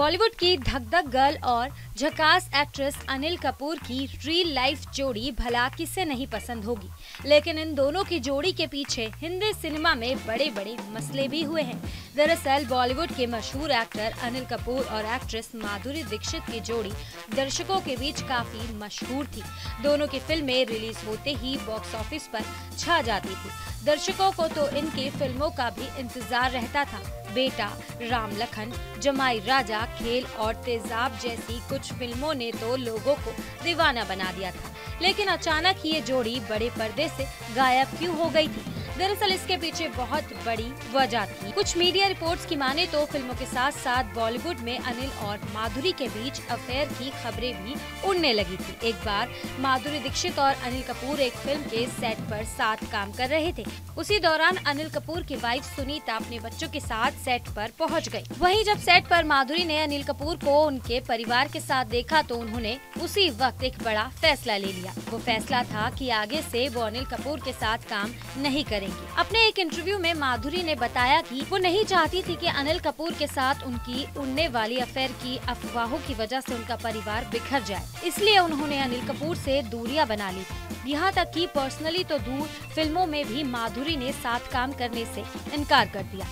बॉलीवुड की धक धक गर्ल और झकास एक्ट्रेस अनिल कपूर की रियल लाइफ जोड़ी भला किसे नहीं पसंद होगी। लेकिन इन दोनों की जोड़ी के पीछे हिंदी सिनेमा में बड़े बड़े मसले भी हुए हैं। दरअसल बॉलीवुड के मशहूर एक्टर अनिल कपूर और एक्ट्रेस माधुरी दीक्षित की जोड़ी दर्शकों के बीच काफ़ी मशहूर थी। दोनों की फ़िल्में रिलीज़ होते ही बॉक्स ऑफ़िस पर छा जाती थी। दर्शकों को तो इनकी फ़िल्मों का भी इंतज़ार रहता था। बेटा राम लखन, जमाई राजा, खेल और तेजाब जैसी कुछ फ़िल्मों ने तो लोगों को दीवाना बना दिया था। लेकिन अचानक ये जोड़ी बड़े पर्दे से गायब क्यों हो गई थी? दरअसल इसके पीछे बहुत बड़ी वजह थी। कुछ मीडिया रिपोर्ट्स की माने तो फ़िल्मों के साथ साथ बॉलीवुड में अनिल और माधुरी के बीच अफेयर की खबरें भी उड़ने लगी थी। एक बार माधुरी दीक्षित और अनिल कपूर एक फ़िल्म के सेट पर साथ काम कर रहे थे। उसी दौरान अनिल कपूर की वाइफ सुनीता अपने बच्चों के साथ सेट पर पहुँच गई। वहीं जब सेट पर माधुरी ने अनिल कपूर को उनके परिवार के साथ देखा तो उन्होंने उसी वक्त एक बड़ा फैसला ले लिया। वो फैसला था कि आगे से वो अनिल कपूर के साथ काम नहीं करेंगी। अपने एक इंटरव्यू में माधुरी ने बताया कि वो नहीं चाहती थी कि अनिल कपूर के साथ उनकी उड़ने वाली अफेयर की अफवाहों की वजह से उनका परिवार बिखर जाए। इसलिए उन्होंने अनिल कपूर से दूरियाँ बना ली। यहाँ तक कि पर्सनली तो दूर फ़िल्मों में भी माधुरी ने साथ काम करने से इनकार कर दिया।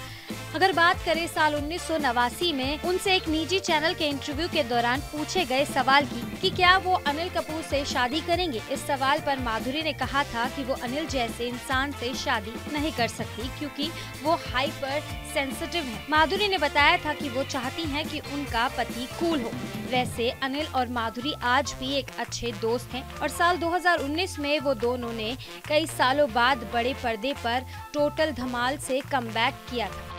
अगर बात करें साल उन्नीस सौ नवासी में, उनसे एक निजी चैनल के इंटरव्यू के दौरान पूछे गए सवाल की, कि क्या वो अनिल कपूर से शादी करेंगे? इस सवाल पर माधुरी ने कहा था कि वो अनिल जैसे इंसान से शादी नहीं कर सकती, क्योंकि वो हाइपर सेंसिटिव है। माधुरी ने बताया था कि वो चाहती हैं कि उनका पति कूल हो। वैसे, अनिल और माधुरी आज भी एक अच्छे दोस्त हैं और साल 2019 में वो दोनों ने कई सालों बाद बड़े पर्दे पर टोटल धमाल से कम किया था।